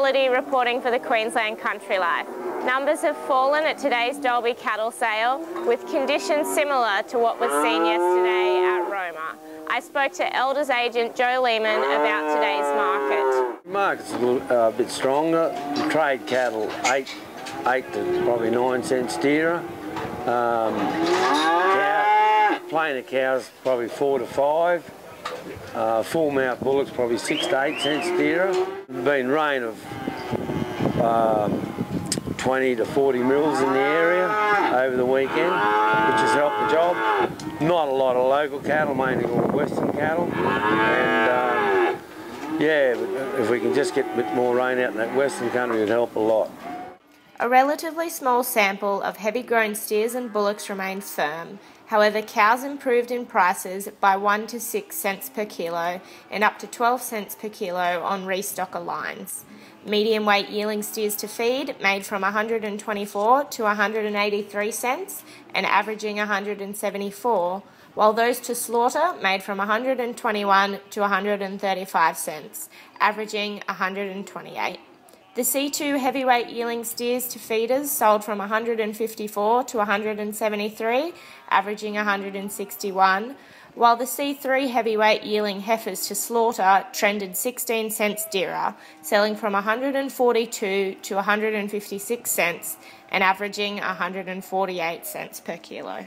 Melody reporting for the Queensland Country Life. Numbers have fallen at today's Dalby cattle sale with conditions similar to what was seen yesterday at Roma. I spoke to Elders agent Joe Lehman about today's market. Market's a little, uh, bit stronger. Trade cattle, eight, eight to probably nine cents dearer. Um, cow, cows, probably four to five. Uh, full mouth bullocks, probably six to eight cents dearer. Been rain of um, 20 to 40 mils in the area over the weekend, which has helped the job. Not a lot of local cattle, mainly all western cattle. And um, yeah, if we can just get a bit more rain out in that western country, it'd help a lot. A relatively small sample of heavy grown steers and bullocks remained firm. However, cows improved in prices by 1 to 6 cents per kilo and up to 12 cents per kilo on restocker lines. Medium weight yearling steers to feed made from 124 to 183 cents and averaging 174, while those to slaughter made from 121 to 135 cents, averaging 128. The C2 heavyweight yearling steers to feeders sold from 154 to 173, averaging 161, while the C3 heavyweight yearling heifers to slaughter trended 16 cents dearer, selling from 142 to 156 cents and averaging 148 cents per kilo.